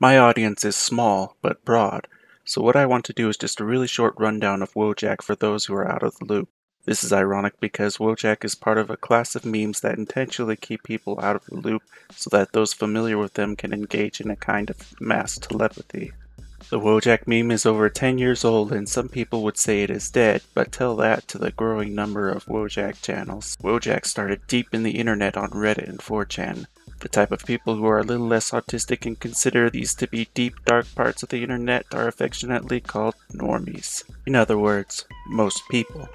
My audience is small, but broad, so what I want to do is just a really short rundown of Wojak for those who are out of the loop. This is ironic because Wojak is part of a class of memes that intentionally keep people out of the loop so that those familiar with them can engage in a kind of mass telepathy. The Wojak meme is over 10 years old and some people would say it is dead, but tell that to the growing number of Wojak channels. Wojak started deep in the internet on Reddit and 4chan. The type of people who are a little less autistic and consider these to be deep dark parts of the internet are affectionately called normies. In other words, most people.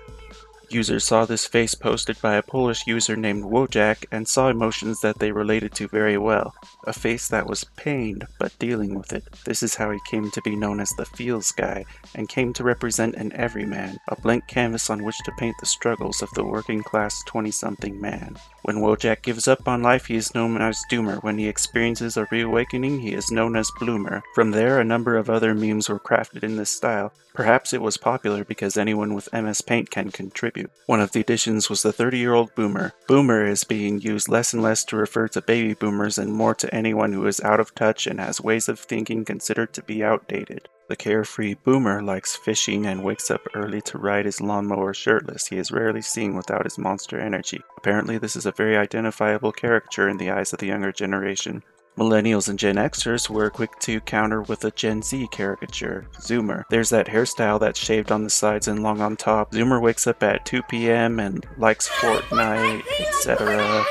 Users saw this face posted by a Polish user named Wojak and saw emotions that they related to very well. A face that was pained, but dealing with it. This is how he came to be known as the Feels Guy, and came to represent an everyman, a blank canvas on which to paint the struggles of the working class 20-something man. When Wojak gives up on life, he is known as Doomer. When he experiences a reawakening, he is known as Bloomer. From there, a number of other memes were crafted in this style. Perhaps it was popular because anyone with MS Paint can contribute. One of the additions was the 30-year-old boomer. Boomer is being used less and less to refer to baby boomers and more to anyone who is out of touch and has ways of thinking considered to be outdated. The carefree boomer likes fishing and wakes up early to ride his lawnmower shirtless. He is rarely seen without his monster energy. Apparently this is a very identifiable caricature in the eyes of the younger generation. Millennials and Gen Xers were quick to counter with a Gen Z caricature, Zoomer. There's that hairstyle that's shaved on the sides and long on top. Zoomer wakes up at 2 p.m. and likes Fortnite, etc.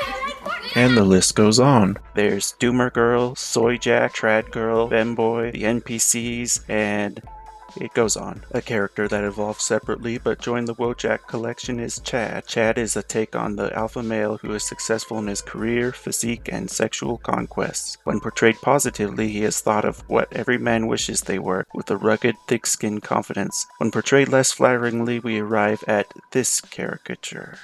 And the list goes on. There's Doomer Girl, Soy Jack, Trad Girl, Femboy, the NPCs, and it goes on. A character that evolves separately but joined the Wojak collection is Chad. Chad is a take on the alpha male who is successful in his career, physique, and sexual conquests. When portrayed positively, he is thought of what every man wishes they were, with a rugged, thick-skinned confidence. When portrayed less flatteringly, we arrive at this caricature.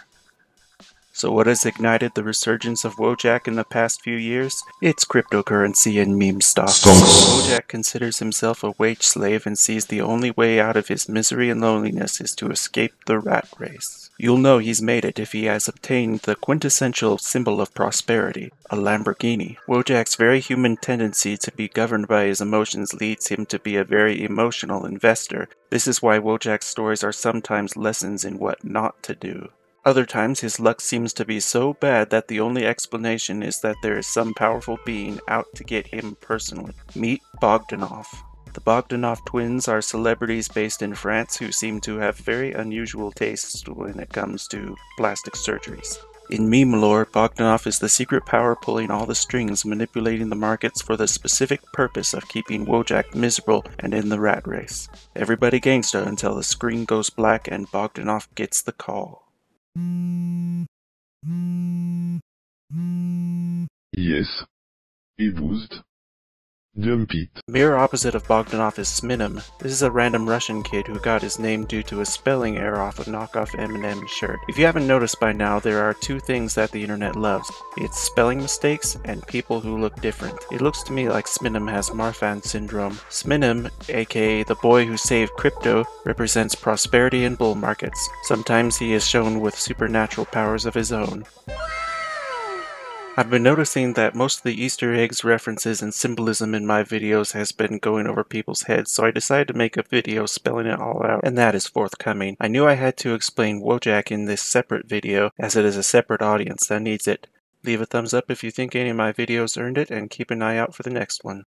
So what has ignited the resurgence of Wojak in the past few years? It's cryptocurrency and meme stocks. Wojak considers himself a wage slave and sees the only way out of his misery and loneliness is to escape the rat race. You'll know he's made it if he has obtained the quintessential symbol of prosperity, a Lamborghini. Wojak's very human tendency to be governed by his emotions leads him to be a very emotional investor. This is why Wojak's stories are sometimes lessons in what not to do. Other times his luck seems to be so bad that the only explanation is that there is some powerful being out to get him personally. Meet Bogdanov. The Bogdanov twins are celebrities based in France who seem to have very unusual tastes when it comes to plastic surgeries. In meme lore, Bogdanov is the secret power pulling all the strings, manipulating the markets for the specific purpose of keeping Wojak miserable and in the rat race. Everybody gangsta until the screen goes black and Bogdanov gets the call. Yes. It was. Jump. Mirror opposite of Bogdanov is Sminem. This is a random Russian kid who got his name due to a spelling error off a knockoff Eminem shirt. If you haven't noticed by now, there are two things that the internet loves. It's spelling mistakes and people who look different. It looks to me like Sminem has Marfan syndrome. Sminem, aka the boy who saved crypto, represents prosperity in bull markets. Sometimes he is shown with supernatural powers of his own. I've been noticing that most of the Easter eggs, references, and symbolism in my videos has been going over people's heads, so I decided to make a video spelling it all out, and that is forthcoming. I knew I had to explain Wojak in this separate video, as it is a separate audience that needs it. Leave a thumbs up if you think any of my videos earned it, and keep an eye out for the next one.